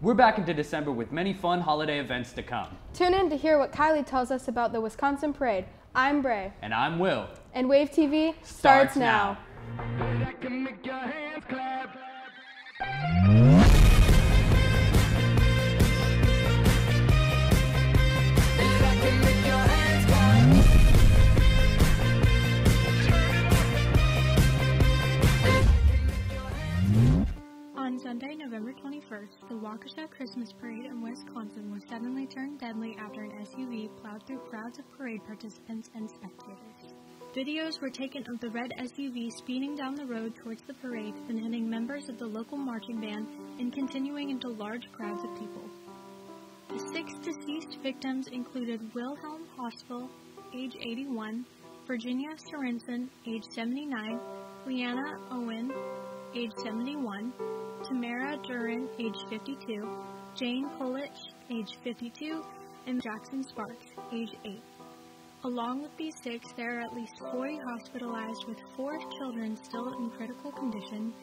We're back into December with many fun holiday events to come. Tune in to hear what Kylie tells us about the Wisconsin Parade. I'm Bray. And I'm Will. And Wave TV Starts starts, now. On Waukesha Christmas Parade in Wisconsin was suddenly turned deadly after an SUV plowed through crowds of parade participants and spectators. Videos were taken of the red SUV speeding down the road towards the parade, then hitting members of the local marching band and continuing into large crowds of people. The six deceased victims included Wilhelm Hospel, age 81, Virginia Sorenson, age 79, Leanna Owen, age 71, Tamara Durand, age 52, Jane Kulich, age 52, and Jackson Sparks, age 8. Along with these six, there are at least 40 hospitalized with four children still in critical condition.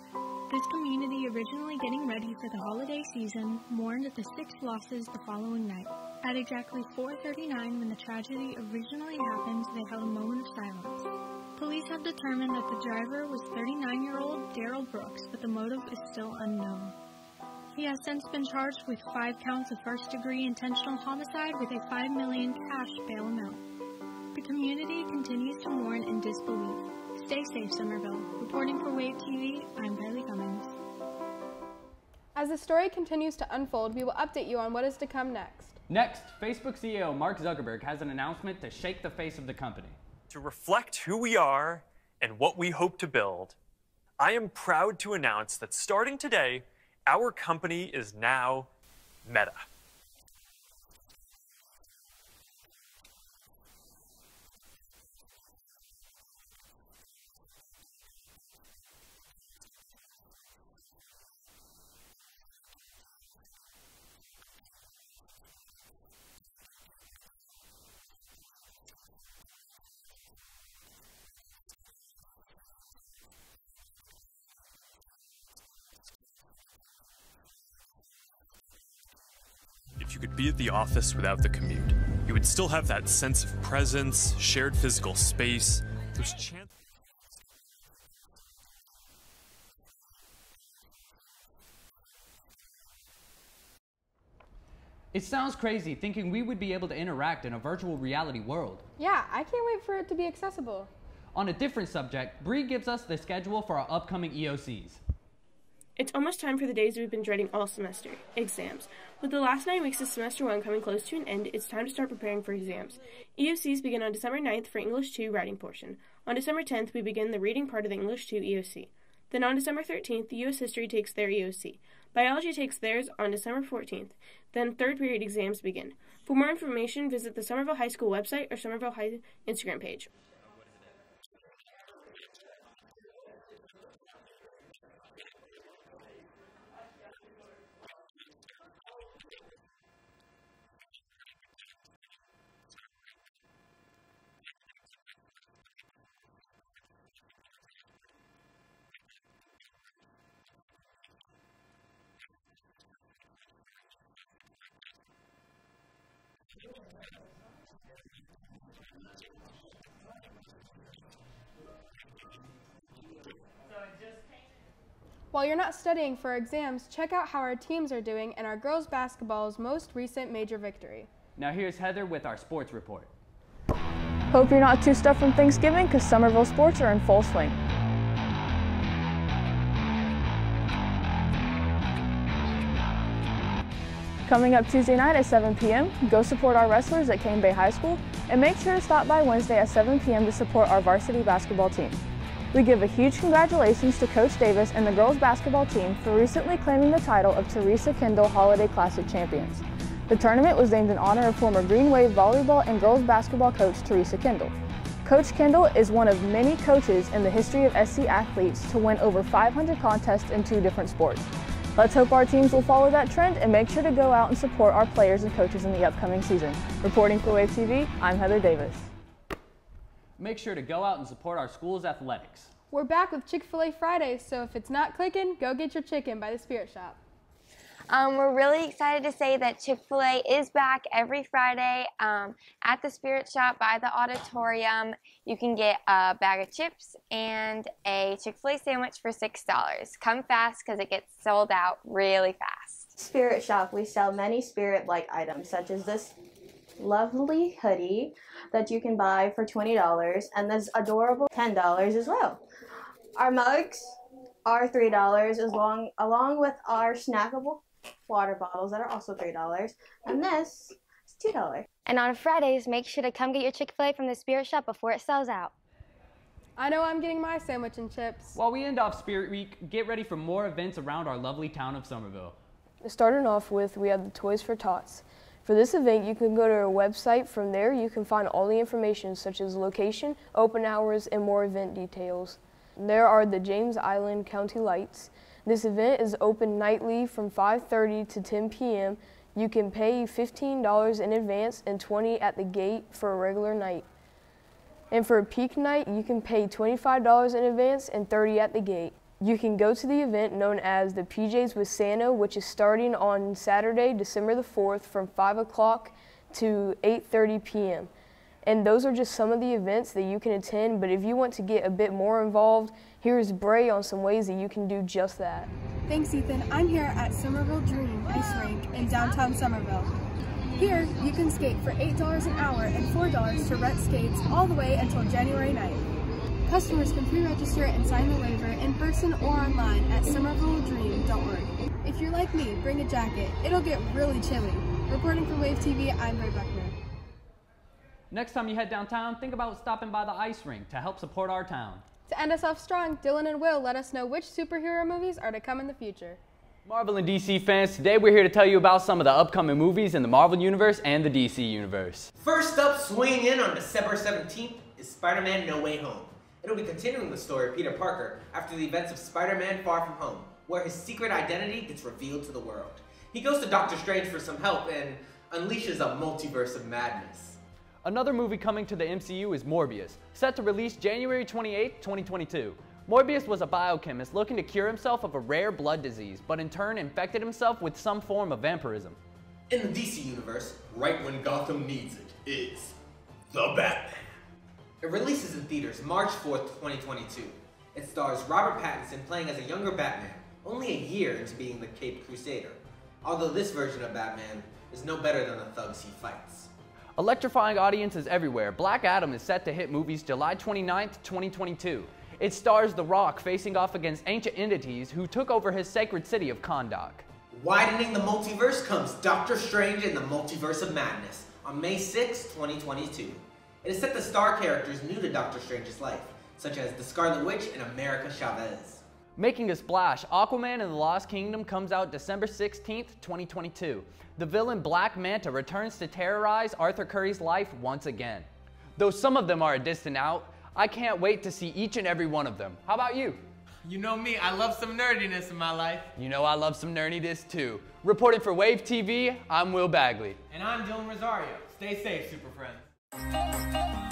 This community, originally getting ready for the holiday season, mourned the six losses the following night. At exactly 4.39 when the tragedy originally happened, they held a moment of silence. Police have determined that the driver was 39-year-old Darrell Brooks, but the motive is still unknown. He has since been charged with five counts of first-degree intentional homicide with a 5 million cash bail amount. The community continues to mourn in disbelief. Stay safe, Summerville. Reporting for Wave TV, I'm Kylie Cummings. As the story continues to unfold, we will update you on what is to come next. Next, Facebook CEO Mark Zuckerberg has an announcement to shake the face of the company. To reflect who we are and what we hope to build, I am proud to announce that starting today, our company is now Meta. You could be at the office without the commute, you would still have that sense of presence, shared physical space, those chan- It sounds crazy thinking we would be able to interact in a virtual reality world. Yeah, I can't wait for it to be accessible. On a different subject, Bree gives us the schedule for our upcoming EOCs. It's almost time for the days we've been dreading all semester exams. With the last nine weeks of semester one coming close to an end, it's time to start preparing for exams. EOCs begin on December 9th for English 2 writing portion. On December 10th, we begin the reading part of the English 2 EOC. Then on December 13th, the U.S. History takes their EOC. Biology takes theirs on December 14th. Then third period exams begin. For more information, visit the Summerville High School website or Summerville High Instagram page. While you're not studying for exams, check out how our teams are doing and our girls basketball's most recent major victory. Now here's Heather with our sports report. Hope you're not too stuffed from Thanksgiving because Summerville sports are in full swing. Coming up Tuesday night at 7 p.m., go support our wrestlers at Cane Bay High School and make sure to stop by Wednesday at 7 p.m. to support our varsity basketball team. We give a huge congratulations to Coach Davis and the girls basketball team for recently claiming the title of Teresa Kendall Holiday Classic champions. The tournament was named in honor of former Green Wave volleyball and girls basketball coach Teresa Kendall. Coach Kendall is one of many coaches in the history of SC athletes to win over 500 contests in two different sports. Let's hope our teams will follow that trend and make sure to go out and support our players and coaches in the upcoming season. Reporting for Wave TV, I'm Heather Davis. Make sure to go out and support our school's athletics. We're back with Chick fil A Fridays, so if it's not clicking, go get your chicken by the Spirit Shop. Um, we're really excited to say that Chick fil A is back every Friday um, at the Spirit Shop by the auditorium. You can get a bag of chips and a Chick fil A sandwich for $6. Come fast because it gets sold out really fast. Spirit Shop, we sell many spirit like items such as this lovely hoodie that you can buy for $20 and this adorable $10 as well. Our mugs are $3 as long along with our snackable water bottles that are also $3 and this is $2. And on Fridays, make sure to come get your Chick fil A from the Spirit Shop before it sells out. I know I'm getting my sandwich and chips. While we end off Spirit Week, get ready for more events around our lovely town of Summerville. Starting off with, we have the Toys for Tots. For this event, you can go to our website. From there, you can find all the information such as location, open hours, and more event details. There are the James Island County Lights. This event is open nightly from 5.30 to 10 p.m. You can pay $15 in advance and 20 at the gate for a regular night. And for a peak night, you can pay $25 in advance and 30 at the gate. You can go to the event known as the PJs with Santa, which is starting on Saturday, December the 4th from 5 o'clock to 8.30 p.m. And those are just some of the events that you can attend, but if you want to get a bit more involved, here's Bray on some ways that you can do just that. Thanks, Ethan. I'm here at Summerville Dream Ice Rink in downtown Summerville. Here, you can skate for $8 an hour and $4 to rent skates all the way until January 9th. Customers can pre-register and sign the waiver in person or online at summervilledream.org. If you're like me, bring a jacket. It'll get really chilly. Reporting for Wave TV, I'm Ray Buckner. Next time you head downtown, think about stopping by the ice rink to help support our town. To end us off strong, Dylan and Will let us know which superhero movies are to come in the future. Marvel and DC fans, today we're here to tell you about some of the upcoming movies in the Marvel Universe and the DC Universe. First up, swinging in on December 17th is Spider-Man No Way Home. It'll be continuing the story of Peter Parker after the events of Spider-Man Far From Home, where his secret identity gets revealed to the world. He goes to Doctor Strange for some help and unleashes a multiverse of madness. Another movie coming to the MCU is Morbius, set to release January 28, 2022. Morbius was a biochemist looking to cure himself of a rare blood disease, but in turn infected himself with some form of vampirism. In the DC universe, right when Gotham needs it, is The Batman. It releases in theaters March 4th, 2022. It stars Robert Pattinson playing as a younger Batman, only a year into being the Caped Crusader. Although this version of Batman is no better than the thugs he fights. Electrifying audiences everywhere, Black Adam is set to hit movies July 29, 2022. It stars The Rock facing off against ancient entities who took over his sacred city of Kahndaq. Widening the multiverse comes Doctor Strange in the Multiverse of Madness on May 6, 2022. It is set to star characters new to Doctor Strange's life, such as the Scarlet Witch and America Chavez. Making a splash, Aquaman and the Lost Kingdom comes out December 16th, 2022. The villain Black Manta returns to terrorize Arthur Curry's life once again. Though some of them are a distant out, I can't wait to see each and every one of them. How about you? You know me, I love some nerdiness in my life. You know I love some nerdiness too. Reporting for Wave TV, I'm Will Bagley. And I'm Dylan Rosario. Stay safe, Super Friends.